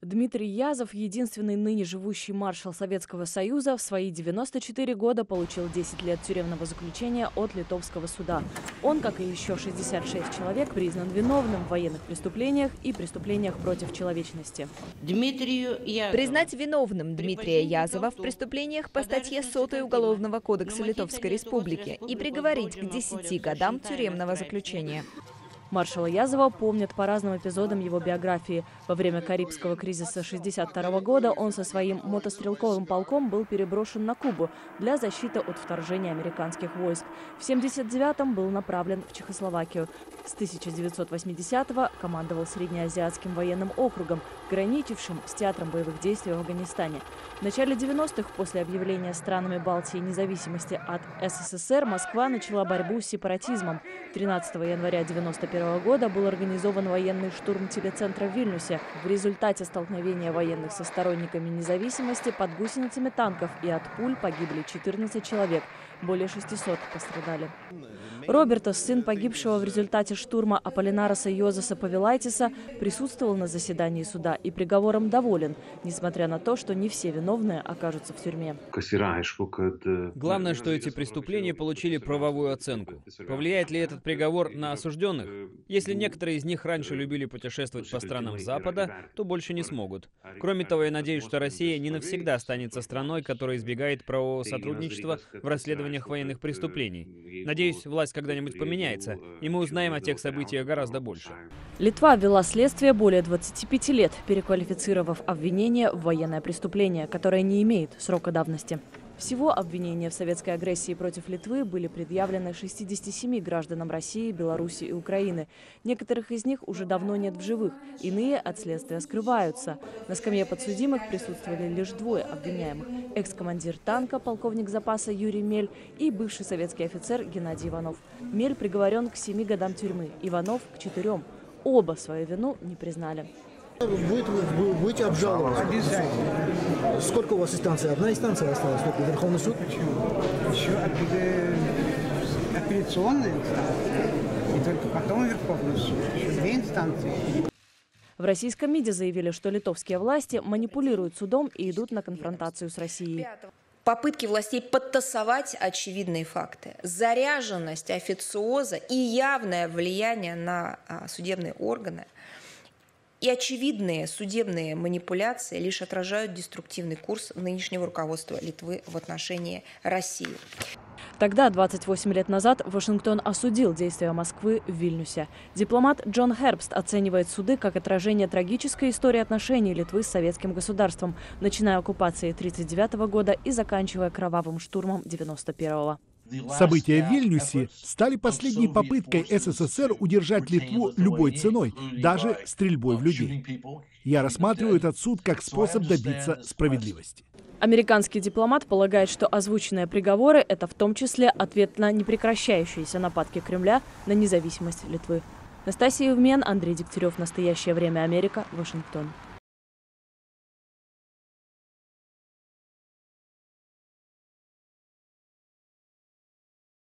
Дмитрий Язов, единственный ныне живущий маршал Советского Союза, в свои 94 года получил 10 лет тюремного заключения от литовского суда. Он, как и еще 66 человек, признан виновным в военных преступлениях и преступлениях против человечности. Дмитрию Язову. Признать виновным Дмитрия Язова в преступлениях по статье 100 Уголовного кодекса Литовской Республики и приговорить к 10 годам тюремного заключения. Маршала Язова помнят по разным эпизодам его биографии. Во время Карибского кризиса 1962 года он со своим мотострелковым полком был переброшен на Кубу для защиты от вторжения американских войск. В 1979-м был направлен в Чехословакию. С 1980-го командовал Среднеазиатским военным округом, граничившим с театром боевых действий в Афганистане. В начале 90-х, после объявления странами Балтии независимости от СССР, Москва начала борьбу с сепаратизмом. 13 января 1991 1991 года был организован военный штурм телецентра в Вильнюсе. В результате столкновения военных со сторонниками независимости под гусеницами танков и от пуль погибли 14 человек. Более 600 пострадали. Робертос, сын погибшего в результате штурма Аполлинароса Йозеса Павелайтиса, присутствовал на заседании суда и приговором доволен, несмотря на то, что не все виновные окажутся в тюрьме. Главное, что эти преступления получили правовую оценку. Повлияет ли этот приговор на осужденных? Если некоторые из них раньше любили путешествовать по странам Запада, то больше не смогут. Кроме того, я надеюсь, что Россия не навсегда останется страной, которая избегает правового сотрудничества в расследованиях военных преступлений. Надеюсь, власть когда-нибудь поменяется, и мы узнаем о тех событиях гораздо больше. Литва вела следствие более 25 лет, переквалифицировав обвинение в военное преступление, которое не имеет срока давности. Всего обвинения в советской агрессии против Литвы были предъявлены 67 гражданам России, Беларуси и Украины. Некоторых из них уже давно нет в живых, иные от следствия скрываются. На скамье подсудимых присутствовали лишь двое обвиняемых. Экс-командир танка, полковник запаса Юрий Мель и бывший советский офицер Геннадий Иванов. Мель приговорен к семи годам тюрьмы, Иванов – к четырем. Оба свою вину не признали. Будет, будете обжаловать? Обязательно. Сколько у вас инстанций? Одна инстанция осталась, только Верховный суд? Еще апелляционная инстанция, и только потом Верховный суд. Еще две инстанции. В российском МИДе заявили, что литовские власти манипулируют судом и идут на конфронтацию с Россией попытки властей подтасовать очевидные факты, заряженность официоза и явное влияние на а, судебные органы – и очевидные судебные манипуляции лишь отражают деструктивный курс нынешнего руководства Литвы в отношении России. Тогда, 28 лет назад, Вашингтон осудил действия Москвы в Вильнюсе. Дипломат Джон Хербст оценивает суды как отражение трагической истории отношений Литвы с советским государством, начиная оккупации 1939 года и заканчивая кровавым штурмом 1991 года. События в Вильнюсе стали последней попыткой СССР удержать Литву любой ценой, даже стрельбой в людей. Я рассматриваю этот суд как способ добиться справедливости. Американский дипломат полагает, что озвученные приговоры – это в том числе ответ на непрекращающиеся нападки Кремля на независимость Литвы. Настасья Евмен, Андрей Дегтярев. Настоящее время Америка. Вашингтон.